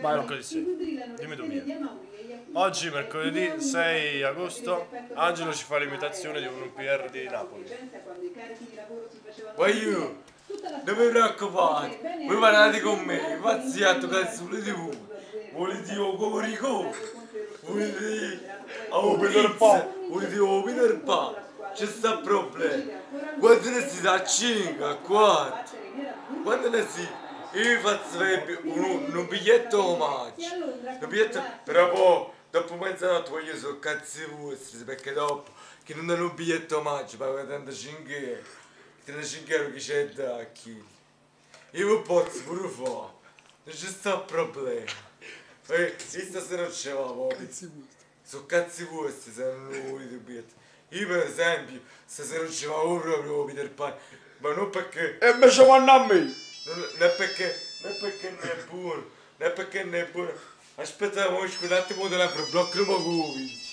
Vai, mercoledì sì. Dimmi tu mia. Oggi, mercoledì 6 agosto, Angelo ci fa l'imitazione di un PR di Napoli. Voglio, non vi preoccupate, voi parlate con me, impazziato cazzo volete voi, volete io cocorico, volete? Oh, Peter Pan, volete oh Peter Pan, c'è sta problema, quando ne si da 5 a 4, quando ne si, io faccio un, un biglietto omaggio, un biglietto, però poi, dopo mezzanotte voglio so cazzi vostri, perché dopo, che non hanno un biglietto omaggio, pago 35 euro, 35 euro che c'è da chi. Io posso pure fare, non c'è sta problema. E stasera non ce la poi. Sono cazzi vostri se non lo volete il biglietto. Io per esempio, stasera non ci vado proprio Peter Pan, ma non perché... E invece vanno a me! Non, non è perché, non è perché ne è buono, non è perché ne è buono. Aspetta, scusate, mo telefono, bloccano ma Covid.